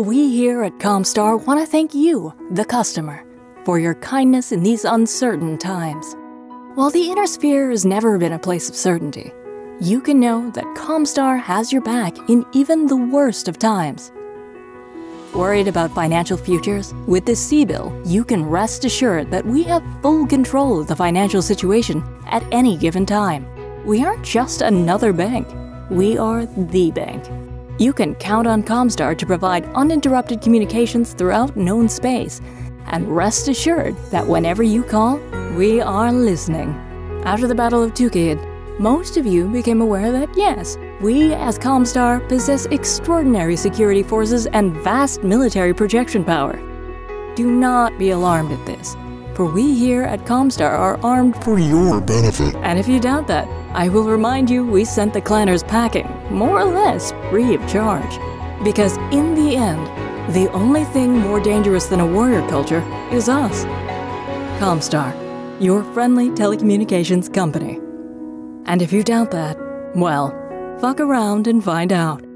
we here at Comstar want to thank you, the customer, for your kindness in these uncertain times. While the inner sphere has never been a place of certainty, you can know that Comstar has your back in even the worst of times. Worried about financial futures? With this C-bill, you can rest assured that we have full control of the financial situation at any given time. We aren't just another bank, we are the bank. You can count on Comstar to provide uninterrupted communications throughout known space, and rest assured that whenever you call, we are listening. After the Battle of Tukayyid, most of you became aware that yes, we as Comstar possess extraordinary security forces and vast military projection power. Do not be alarmed at this, for we here at Comstar are armed for your benefit. And if you doubt that, I will remind you we sent the clanners packing, more or less free of charge. Because in the end, the only thing more dangerous than a warrior culture is us. Comstar, your friendly telecommunications company. And if you doubt that, well, fuck around and find out.